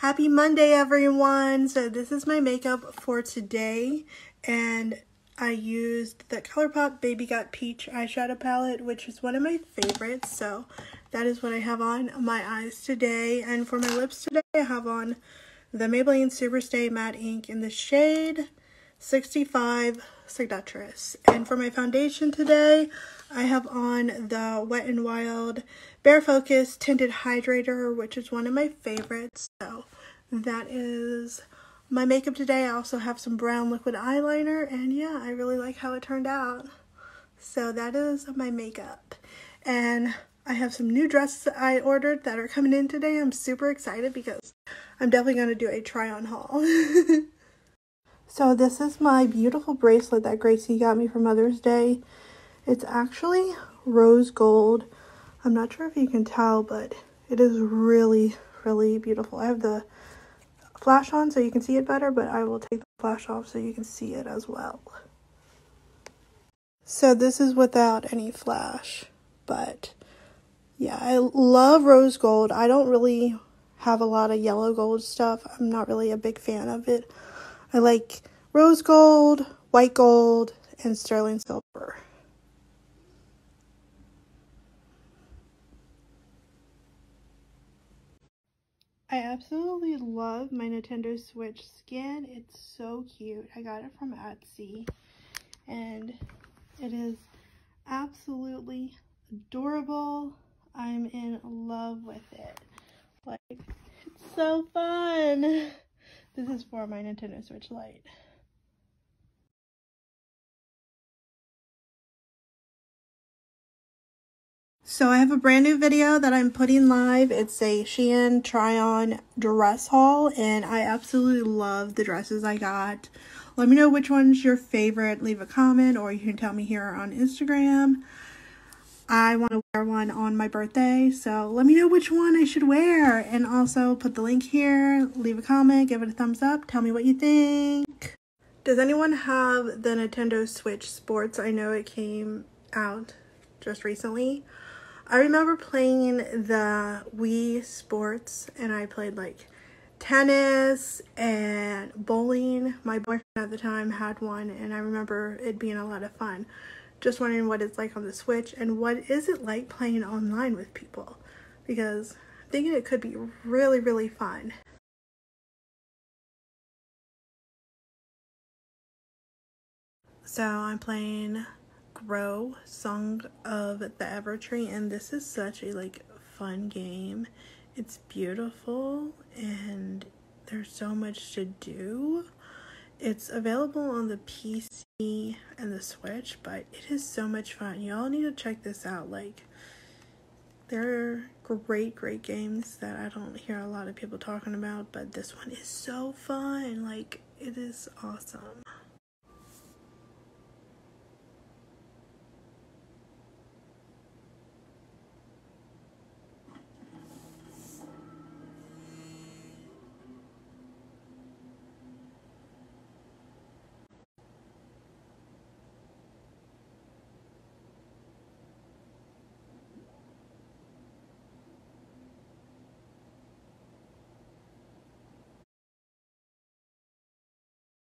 Happy Monday, everyone. So this is my makeup for today. And I used the ColourPop Baby Got Peach eyeshadow palette, which is one of my favorites. So that is what I have on my eyes today. And for my lips today, I have on the Maybelline Superstay Matte Ink in the shade 65 Seductress. And for my foundation today, I have on the Wet n Wild Bare Focus Tinted Hydrator, which is one of my favorites. So that is my makeup today. I also have some brown liquid eyeliner, and yeah, I really like how it turned out. So that is my makeup. And I have some new dresses that I ordered that are coming in today. I'm super excited because I'm definitely going to do a try on haul. so this is my beautiful bracelet that Gracie got me for Mother's Day. It's actually rose gold. I'm not sure if you can tell, but it is really, really beautiful. I have the flash on so you can see it better, but I will take the flash off so you can see it as well. So this is without any flash, but yeah, I love rose gold. I don't really have a lot of yellow gold stuff. I'm not really a big fan of it. I like rose gold, white gold, and sterling silver. I absolutely love my Nintendo Switch skin. It's so cute. I got it from Etsy and it is absolutely adorable. I'm in love with it. Like, it's so fun. This is for my Nintendo Switch Lite. So I have a brand new video that I'm putting live. It's a Shein try-on dress haul, and I absolutely love the dresses I got. Let me know which one's your favorite. Leave a comment, or you can tell me here on Instagram. I want to wear one on my birthday, so let me know which one I should wear. And also put the link here, leave a comment, give it a thumbs up, tell me what you think. Does anyone have the Nintendo Switch Sports? I know it came out just recently. I remember playing the Wii Sports and I played like tennis and bowling. My boyfriend at the time had one and I remember it being a lot of fun. Just wondering what it's like on the Switch and what is it like playing online with people because I'm thinking it could be really, really fun. So I'm playing Grow Song of the Evertree and this is such a like fun game. It's beautiful and there's so much to do. It's available on the PC and the Switch, but it is so much fun. Y'all need to check this out. Like, there are great, great games that I don't hear a lot of people talking about, but this one is so fun. Like, it is awesome.